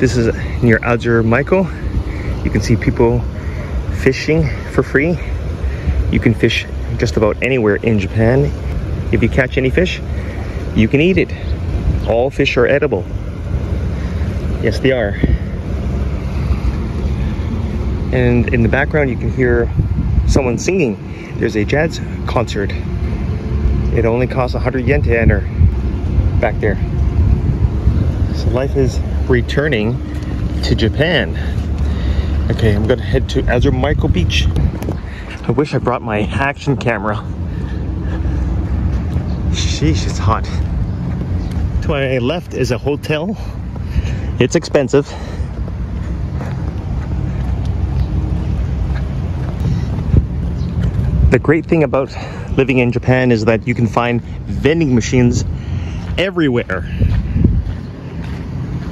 This is near Azur Maiko. You can see people fishing for free. You can fish just about anywhere in Japan. If you catch any fish, you can eat it. All fish are edible. Yes, they are. And in the background, you can hear someone singing. There's a jazz concert. It only costs 100 yen to enter back there. So life is returning to Japan. Okay, I'm gonna head to Azur Maiko Beach. I wish I brought my action camera. Sheesh, it's hot. To my left is a hotel. It's expensive. The great thing about living in Japan is that you can find vending machines everywhere.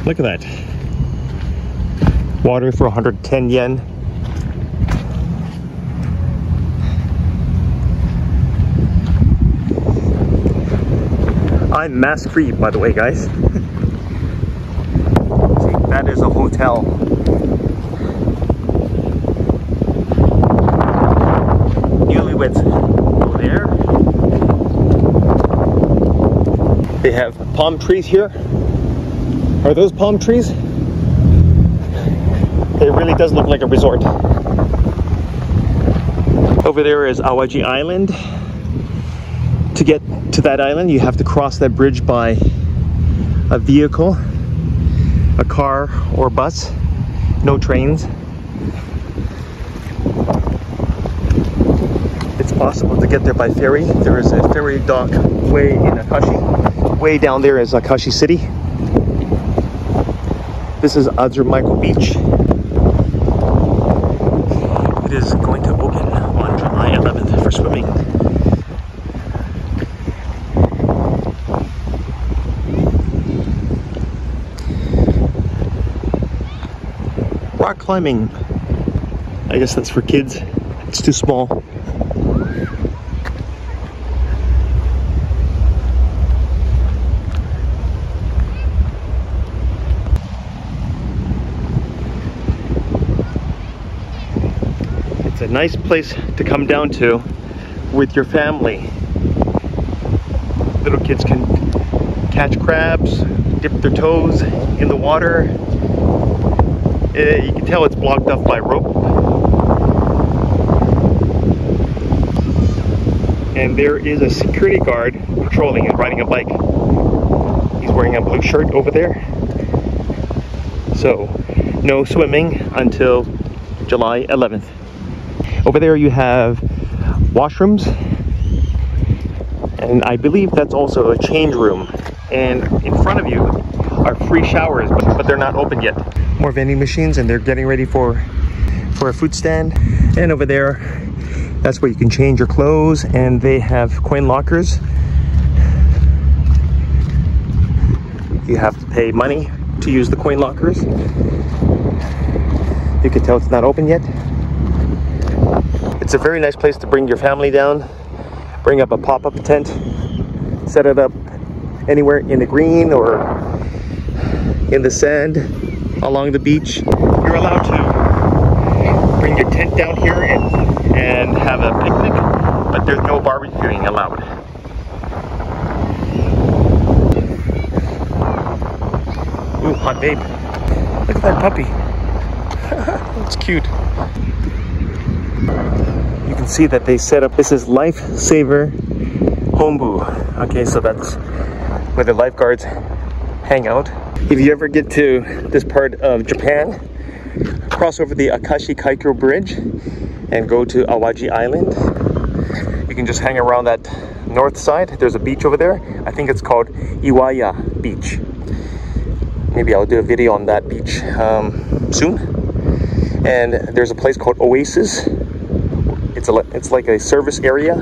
Look at that. Water for 110 yen. I'm mask free, by the way, guys. See, that is a hotel. Newlyweds over there. They have palm trees here. Are those palm trees? It really does look like a resort. Over there is Awaji Island. To get to that island, you have to cross that bridge by a vehicle, a car or bus, no trains. It's possible to get there by ferry. There is a ferry dock way in Akashi. Way down there is Akashi City. This is Azur Maiko Beach. It is going to open on July 11th for swimming. Rock climbing. I guess that's for kids. It's too small. Nice place to come down to with your family. Little kids can catch crabs, dip their toes in the water. Uh, you can tell it's blocked off by rope. And there is a security guard patrolling and riding a bike. He's wearing a blue shirt over there. So, no swimming until July 11th. Over there you have washrooms and I believe that's also a change room. And in front of you are free showers, but, they're not open yet. More vending machines and they're getting ready for, for a food stand. And over there, that's where you can change your clothes and they have coin lockers. You have to pay money to use the coin lockers. You can tell it's not open yet. It's a very nice place to bring your family down. Bring up a pop-up tent, set it up anywhere in the green or in the sand along the beach. You're allowed to bring your tent down here and, and have a picnic, but there's no barbecuing allowed. Ooh, hot babe. Look at that puppy. it's cute see that they set up this is lifesaver hombu okay so that's where the lifeguards hang out. If you ever get to this part of japan cross over the akashi kaikyo bridge and go to awaji island. You can just hang around that north side. There's a beach over there. I think it's called iwaya beach. Maybe i'll do a video on that beach um, soon. And there's a place called oasis it's a it's like a service area.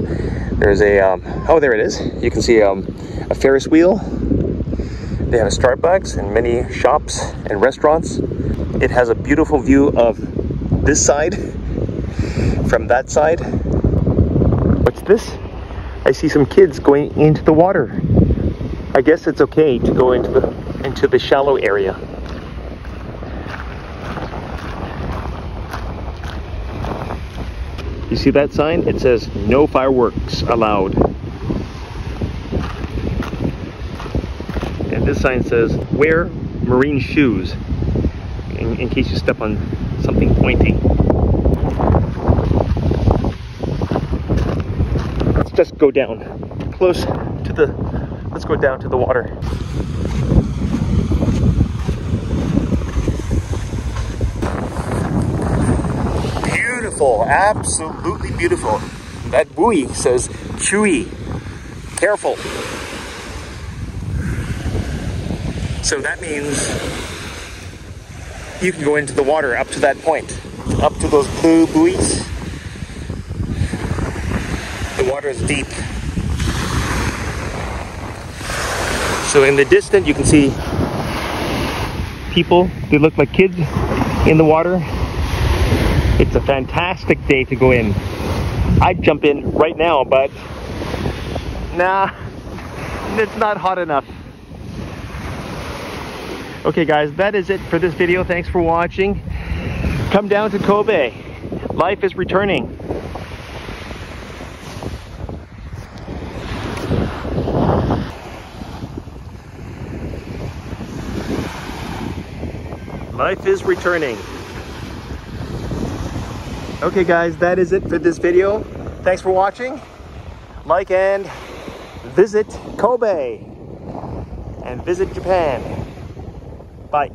There's a um, oh there it is. You can see um, a Ferris wheel. They have a Starbucks and many shops and restaurants. It has a beautiful view of this side from that side. What's this? I see some kids going into the water. I guess it's okay to go into the into the shallow area. You see that sign? It says no fireworks allowed. And this sign says wear marine shoes in, in case you step on something pointy. Let's just go down close to the, let's go down to the water. Beautiful, absolutely beautiful. That buoy says chewy, careful. So that means you can go into the water up to that point, up to those blue buoys. The water is deep. So in the distance, you can see people, they look like kids in the water. It's a fantastic day to go in. I'd jump in right now, but nah, it's not hot enough. Okay guys, that is it for this video. Thanks for watching. Come down to Kobe. Life is returning. Life is returning. Okay guys, that is it for this video. Thanks for watching. Like and visit Kobe and visit Japan. Bye.